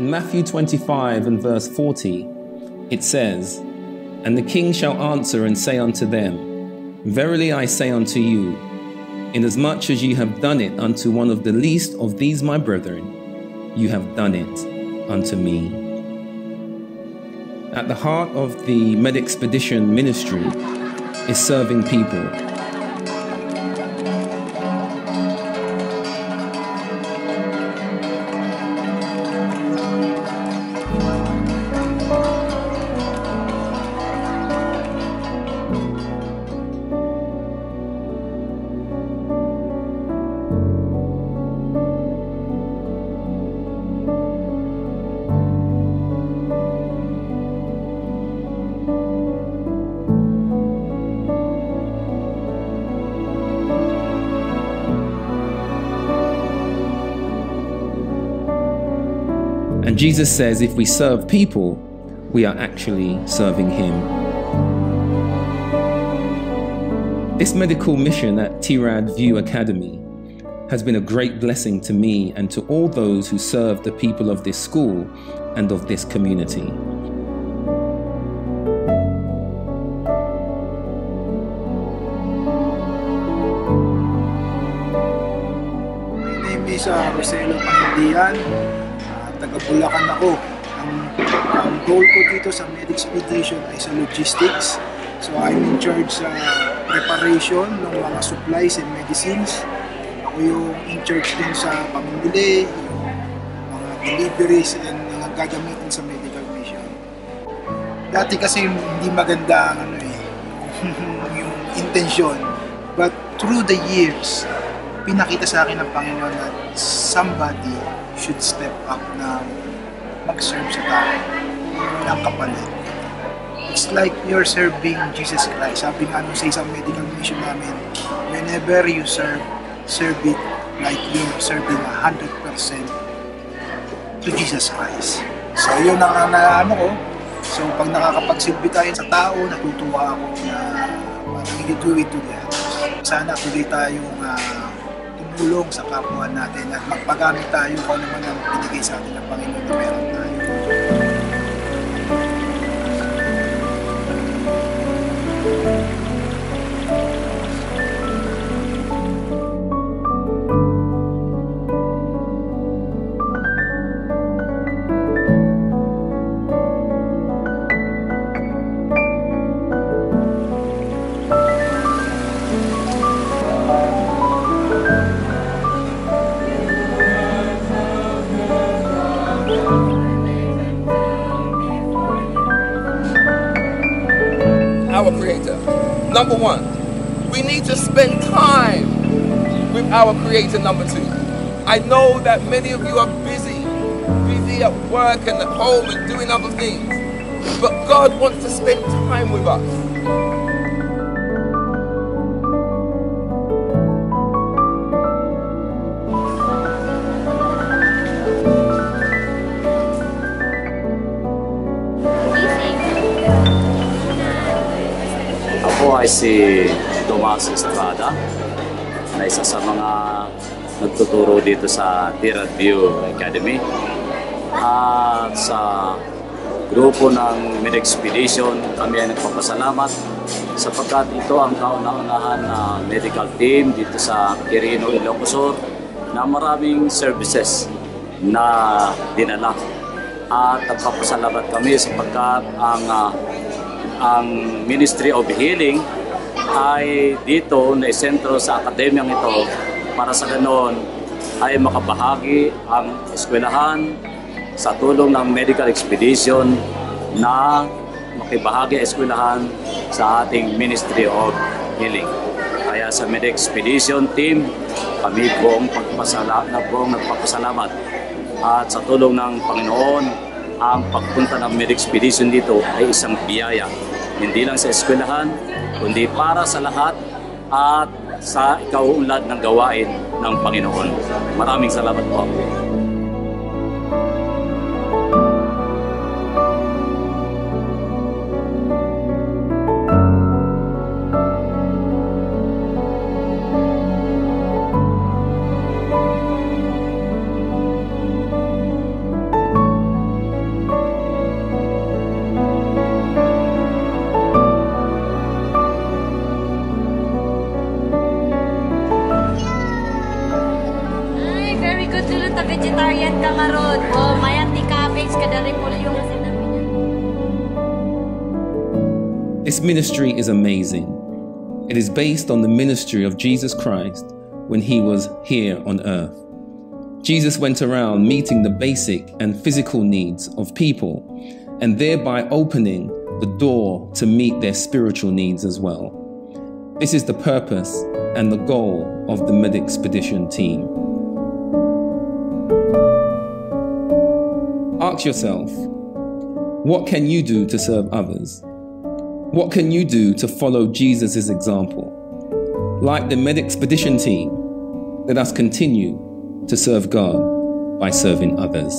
In Matthew 25 and verse 40, it says, And the king shall answer and say unto them, Verily I say unto you, inasmuch as ye have done it unto one of the least of these my brethren, you have done it unto me. At the heart of the Med Expedition ministry is serving people Jesus says if we serve people, we are actually serving Him. This medical mission at Tirad View Academy has been a great blessing to me and to all those who serve the people of this school and of this community. My name is uh, Pangandian. Taga Bulacan ako. Ang, ang goal ko dito sa MedExpedition ay sa logistics. So I'm in charge sa preparation ng mga supplies and medicines. Ako yung in charge din sa pamimili, yung mga deliveries and mga gagamitin sa medical mission. Dati kasi hindi maganda ang ano eh, yung intention. But through the years, pinakita sa akin ng Panginoon na somebody should step up na mag-serve sa tao ng kapalit. It's like you're serving Jesus Christ. Sabi nga nung sa isang medical mission namin, whenever you serve, serve it like you're serving 100% to Jesus Christ. So yun ang ano ko. So pag nakakapagsilbi tayo sa tao, natutuwa ako na parang you do it to the. Sana tuloy tayong uh, tumulong sa kapwa natin at magpagamit tayo kung ano man ang binigay sa atin ng Panginoon na meron tayo. Our Creator. Number one, we need to spend time with our Creator. Number two, I know that many of you are busy, busy at work and at home and doing other things, but God wants to spend time with us. Ako ay si Tomas Estrada na isa sa mga nagtuturo dito sa Tirad View Academy. At sa grupo ng Med-Expedition, kami ay nagpapasalamat sapagkat ito ang kauna-unahan na medical team dito sa Quirino, Ilocos na maraming services na dinala. At nagpapasalamat kami sapagkat ang ah, ang Ministry of Healing ay dito na isentro sa akademyang ito para sa ganon ay makabahagi ang eskwelahan sa tulong ng medical expedition na makibahagi ang eskwelahan sa ating Ministry of Healing. Kaya sa Med Expedition team, kami buong pagpasalamat, buong nagpapasalamat at sa tulong ng Panginoon, ang pagpunta ng Med Expedition dito ay isang biyaya. Hindi lang sa eskwelahan, kundi para sa lahat at sa ikauunlad ng gawain ng Panginoon. Maraming salamat po. This ministry is amazing. It is based on the ministry of Jesus Christ when he was here on earth. Jesus went around meeting the basic and physical needs of people and thereby opening the door to meet their spiritual needs as well. This is the purpose and the goal of the Med Expedition team. Ask yourself, what can you do to serve others? What can you do to follow Jesus' example? Like the Med Expedition team, let us continue to serve God by serving others.